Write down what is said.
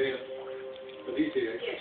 Dan. But he's here. Yes.